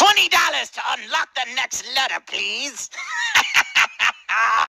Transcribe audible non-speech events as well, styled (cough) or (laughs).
$20 to unlock the next letter, please. (laughs)